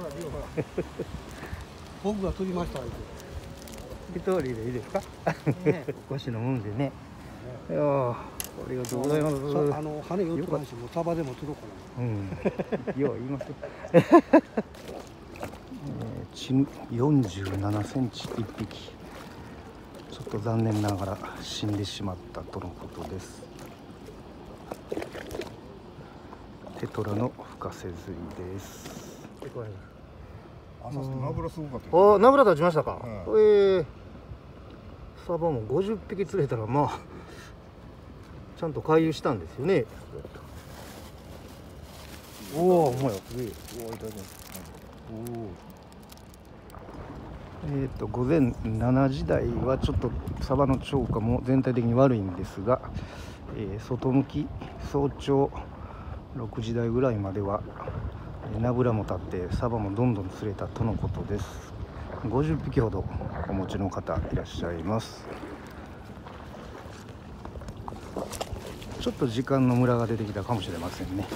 ほらほら。僕が取りましたよ一人でいいですか？ね。お越しのもんでね。いやーありがとうございます。あの羽寄ってないしもうサバでも取ろうかうん、よう言います。えー、ちん47センチ1匹。ちょっと残念ながら死んでしまったとのことです。テトラの深瀬釣りです。朝ナブラすごかったよあ、ナブラ立ちましたか？はいえー、サバも50匹釣れたらまあちゃんと回遊したんですよね。おお、お前よ。うわいただきますえー、と午前7時台はちょっとサバの超過も全体的に悪いんですが、えー外向き早朝6時台ぐらいまではえーナブラも立ってサバもどんどん釣れたとのことです。50匹ほどお持ちの方いらっしゃいます。ちょっと時間のムラが出てきたかもしれませんね。